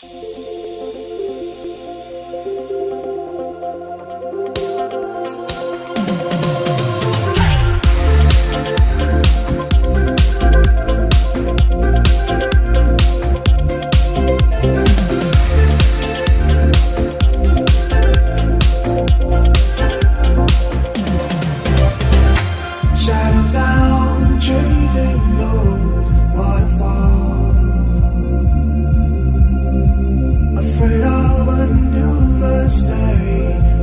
Shadows one new mistake.